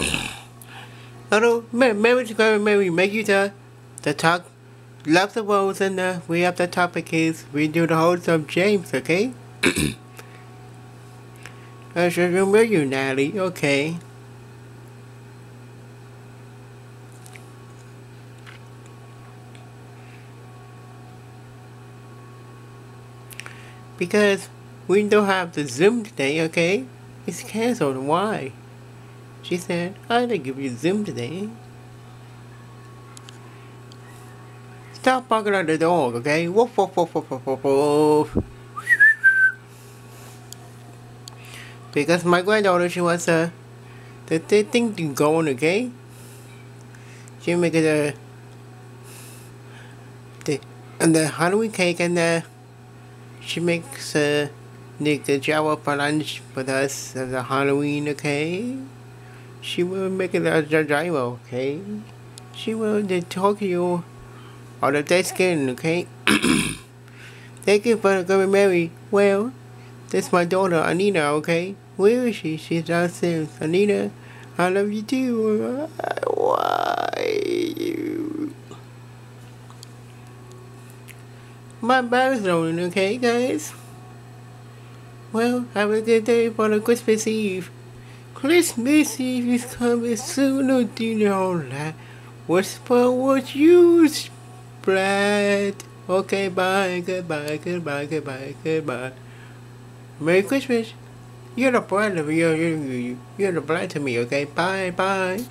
Hello, Mary, Mary, Mary, make you the, the talk, love the world, and uh, we have the topic is we do the whole of James, okay? I should remember you, Natalie, okay? Because we don't have the Zoom today, okay? It's canceled. Why? She said, I didn't give you Zoom today. Stop barking at the dog, okay? Woof, woof, woof, woof, woof, woof, woof. Because my granddaughter, she wants uh, the, the thing to go on, okay? She make it a, the, and the Halloween cake and the, she makes uh, the Java for lunch with us as a Halloween, okay? She will make it a Java, okay? She will the Tokyo or the Thanksgiving, okay? Thank you for coming, Mary. Well, that's my daughter, Anita, okay? Where is she? She's downstairs. Anita, I love you too. Why? My bells rolling, okay, guys? Well, have a good day for the Christmas Eve. Christmas Eve is coming sooner than oh, you know that. Whisper what you spread. Okay, bye, goodbye, goodbye, goodbye, goodbye. Merry Christmas. You're the bride of me. You're, you're, you're the bride to me, okay? Bye, bye.